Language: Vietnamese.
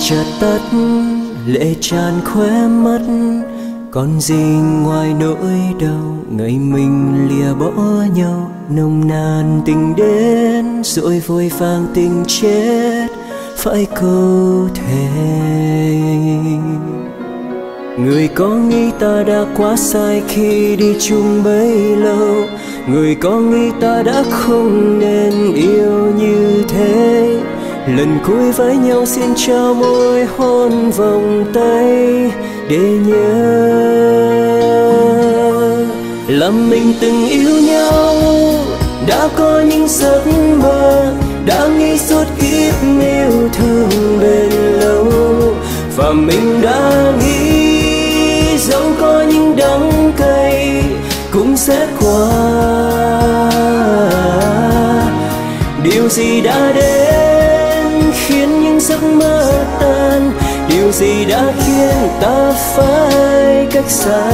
chợt tắt, lệ tràn khóe mắt. Còn gì ngoài nỗi đau, ngày mình lìa bỏ nhau. Nồng nàn tình đến, rồi vội vàng tình chết. Phải câu thề người có nghĩ ta đã quá sai khi đi chung bấy lâu? Người có nghĩ ta đã không nên yêu như lần cuối với nhau xin cho môi hôn vòng tay để nhớ. Là mình từng yêu nhau, đã có những giấc mơ, đã nghĩ suốt kiếp yêu thương bền lâu. Và mình đã nghĩ dẫu có những đắng cay cũng sẽ qua. Điều gì đã đến giấc mơ tan. Điều gì đã khiến ta phải cách xa?